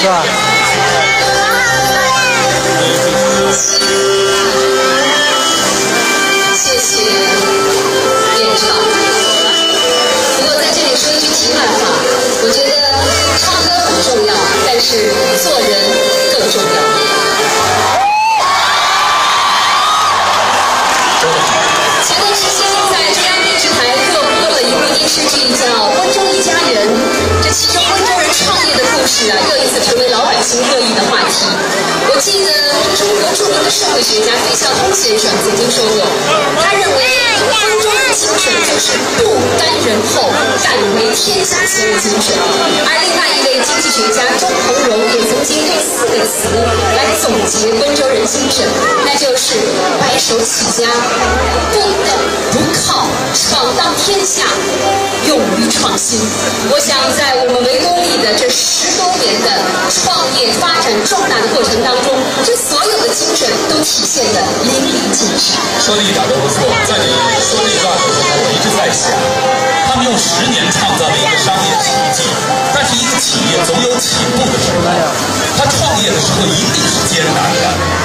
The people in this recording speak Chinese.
是吧？啊，又一次成为老百姓热议的话题。我记得中国著名的社会学家费孝通先生曾经说过，他认为温州人精神就是不甘人后、敢为天下先的精神。而另外一位经济学家钟鸿荣也曾经用四个词来总结温州人精神，那就是白手起家、不等不靠、闯荡天下、勇于创新。我想在我们围攻里的这说的一点都不错，在你说这段的时候，我一直在想，他们用十年创造了一个商业奇迹，但是一个企业总有起步的时候，他创业的时候一定是艰难的。